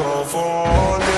California,